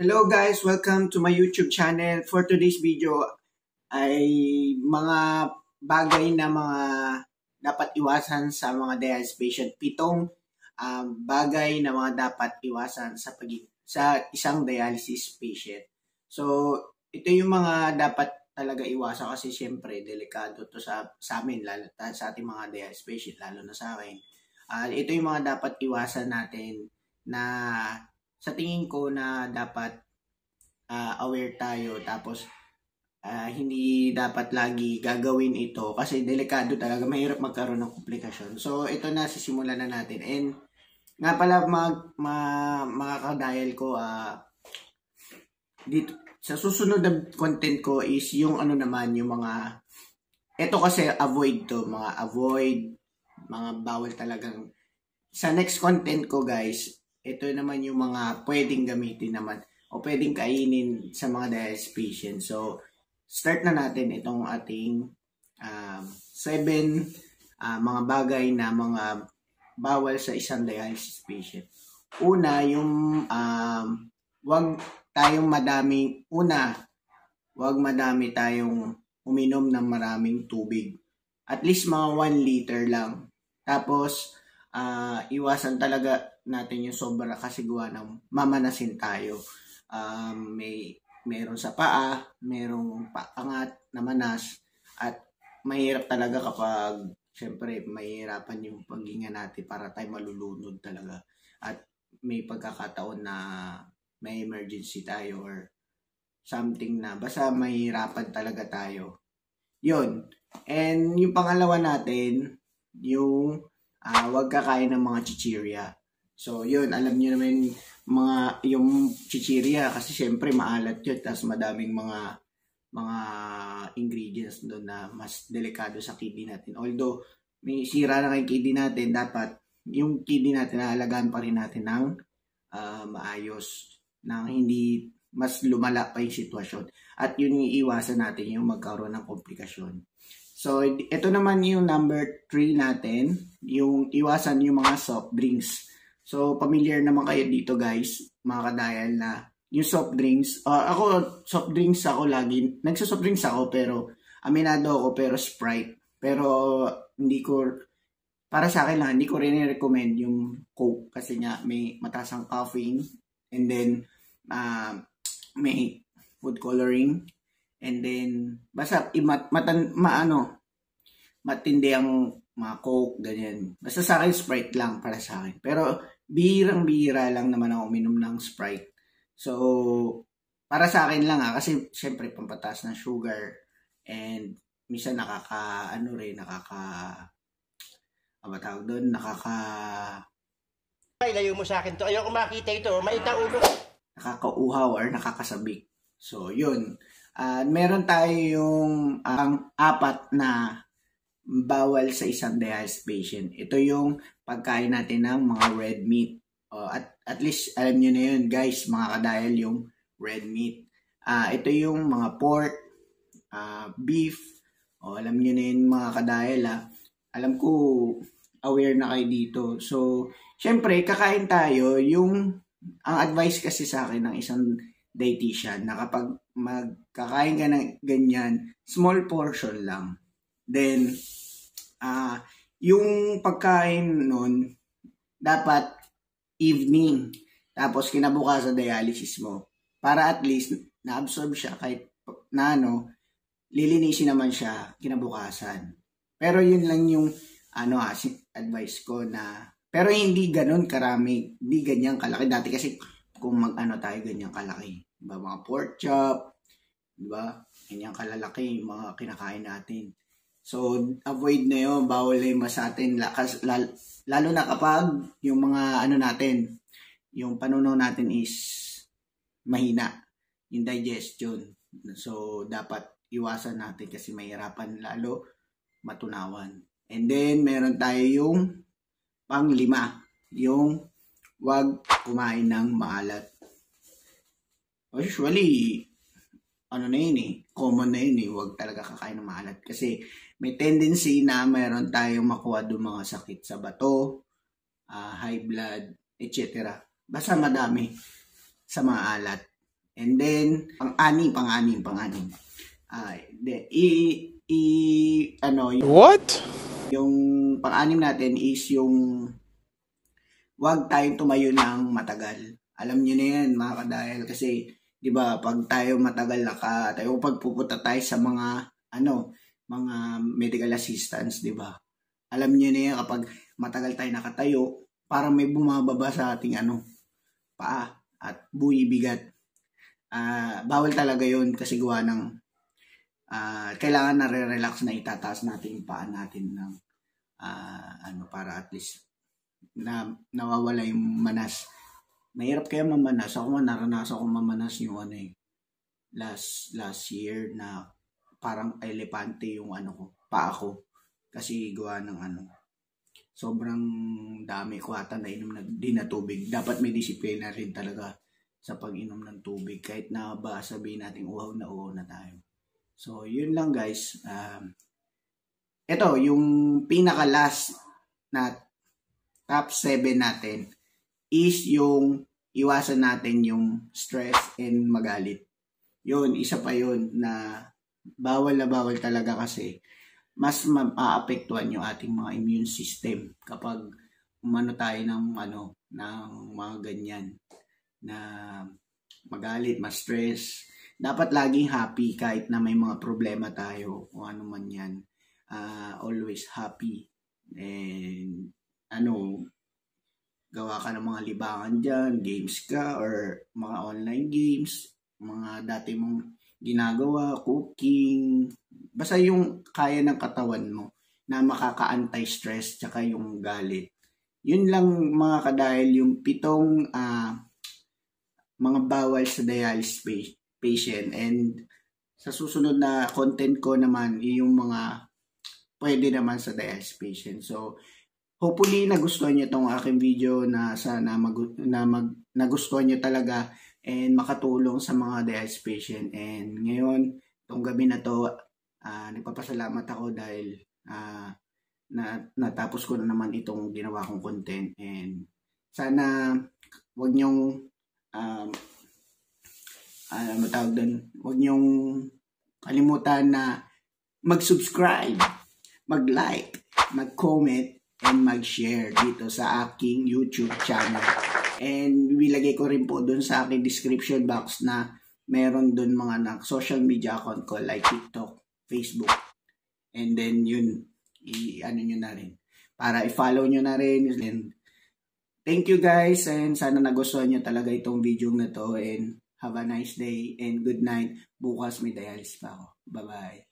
Hello guys, welcome to my YouTube channel. For today's video ay mga bagay na mga dapat iwasan sa mga dialysis patient. Pitong um, bagay na mga dapat iwasan sa pag sa isang dialysis patient. So, ito yung mga dapat talaga iwasan kasi syempre delikado to sa sa amin lalo sa ating mga dialysis patient lalo na sa akin. Uh, ito yung mga dapat iwasan natin na sa tingin ko na dapat uh, aware tayo tapos uh, hindi dapat lagi gagawin ito kasi delikado talaga mahirap magkaroon ng komplikasyon. So ito na sisimulan na natin and nga pala mag ma, mga ka-dial ko uh, dito sa susunod na content ko is yung ano naman yung mga ito kasi avoid to mga avoid mga bawal talagang sa next content ko guys, ito naman yung mga pwedeng gamitin naman o pwedeng kainin sa mga dialysis patients. So, start na natin itong ating um, seven uh, mga bagay na mga bawal sa isang dialysis patient. Una, yung um, wag tayong madaming, una, wag madami tayong uminom ng maraming tubig. At least mga 1 liter lang. Tapos, uh, iwasan talaga natin yung sobra kasi gawa ng mamanasin tayo. Um, may meron sa paa, merong paangat na manas at mahirap talaga kapag syempre mahirapan yung paghinga natin para tayo malulunod talaga. At may pagkakataon na may emergency tayo or something na basta mahirapan talaga tayo. Yun. And yung pangalawa natin, yung uh, wag kakain ng mga chichirya. So, yun, alam niyo naman mga yung chichirya kasi syempre maalat yun tapos madaming mga mga ingredients doon na mas delikado sa kidney natin. Although may sira na kay kidney natin, dapat yung kidney natin naalagaan pa rin natin ng uh, maayos nang hindi mas lumala pa yung sitwasyon. At yun yung iiwasan natin yung magkaroon ng komplikasyon. So, ito naman yung number 3 natin, yung iwasan yung mga soft drinks. So, familiar naman kayo dito guys, mga kadayal na yung soft drinks. Uh, ako, soft drinks ako lagi. Nagsa-soft drinks ako pero aminado ako pero Sprite. Pero hindi ko, para sa akin lang, hindi ko rin recommend yung Coke kasi nga may mataas ang caffeine and then uh, may food coloring And then, basta imat, matan, maano, matindi ang mga coke, ganyan. Basta sa akin, Sprite lang para sa akin. Pero, birang-bira lang naman ako uminom ng Sprite. So, para sa akin lang ha, ah, kasi syempre pampataas ng sugar and minsan nakaka, ano rin, nakaka, ano tawag doon, nakaka... Ilayo mo sa akin to. Ayoko makita ito. Maita ulo. Nakakauhaw or nakakasabik. So, yun. Uh, meron tayo yung ang apat na bawal sa isang dialysis patient. Ito yung pagkain natin ng mga red meat. Uh, at, at least alam niyo na yun guys, mga kadayal yung red meat. Uh, ito yung mga pork, uh, beef, o alam niyo na yun mga kadayal ha. Alam ko aware na kayo dito. So, syempre, kakain tayo yung ang advice kasi sa akin ng isang dietitian na kapag magkakain ka ng ganyan, small portion lang. Then, uh, yung pagkain nun, dapat evening. Tapos kinabukasan dialysis mo. Para at least na-absorb siya kahit na ano, lilinisin naman siya kinabukasan. Pero yun lang yung ano advice ko na pero hindi ganun karami, hindi ganyan kalaki. Dati kasi kung mag-ano tayo ganyan kalaki. Diba? Mga pork chop, diba? Ganyan kalalaki yung mga kinakain natin. So, avoid na yun. Bawal na yung sa atin. Lakas, lalo, na kapag yung mga ano natin, yung panunaw natin is mahina. Yung digestion. So, dapat iwasan natin kasi mahirapan lalo matunawan. And then, meron tayo yung panglima. Yung wag kumain ng maalat. Usually, ano na yun eh, common na yun eh, wag talaga kakain ng maalat. Kasi may tendency na mayroon tayong makuha doon mga sakit sa bato, uh, high blood, etc. Basta madami sa mga alat. And then, pang-anim, pang-anim, pang-anim. Uh, de, i, i, ano, yung, What? Yung pang-anim natin is yung wag tayong tumayo ng matagal. Alam niyo na yan, mga kadahil, kasi, di ba, pag tayo matagal naka, tayo pag pupunta tayo sa mga, ano, mga medical assistance, di ba? Alam niyo na yan, kapag matagal tayo nakatayo, parang may bumababa sa ating, ano, paa at buhay bigat. Uh, bawal talaga yon kasi gawa ng uh, kailangan na re-relax na itataas natin yung paa natin ng uh, ano para at least na nawawala yung manas. Mahirap kaya mamanas. Ako man naranasan ko mamanas yung ano eh, last last year na parang elepante yung ano ko, paa ko. Kasi gawa ng ano, sobrang dami ko ata na inom na, din na tubig. Dapat may disiplina rin talaga sa pag-inom ng tubig kahit na ba sabihin natin uhaw na uhaw na tayo. So, yun lang guys. Um, ito, yung pinaka-last na top 7 natin is yung iwasan natin yung stress and magalit. Yun, isa pa yun na bawal na bawal talaga kasi mas maapektuhan yung ating mga immune system kapag umano tayo ng ano ng mga ganyan na magalit, ma-stress. Dapat laging happy kahit na may mga problema tayo o ano man yan. Uh, always happy. And ano, gawa ka ng mga libangan dyan, games ka, or mga online games, mga dati mong ginagawa, cooking, basta yung kaya ng katawan mo na makaka-anti-stress tsaka yung galit. Yun lang mga kadahil yung pitong uh, mga bawal sa dialysis patient and sa susunod na content ko naman yung mga pwede naman sa dialysis patient. So hopefully nagustuhan niyo tong aking video na sana mag, na mag, nagustuhan niyo talaga and makatulong sa mga dialysis patient. And ngayon, tong gabi na to, uh, nagpapasalamat ako dahil uh, na natapos ko na naman itong ginawa kong content and sana wag niyong um, ano tawag doon, huwag niyong kalimutan na mag-subscribe, mag-like, mag-comment, and mag-share dito sa aking YouTube channel. And wilagay ko rin po doon sa aking description box na meron doon mga na social media account ko like TikTok, Facebook. And then yun, i-ano nyo na rin. Para i-follow nyo na rin. And thank you guys and sana nagustuhan nyo talaga itong video na to and have a nice day and good night. Bukas may dialysis pa ako. Bye-bye.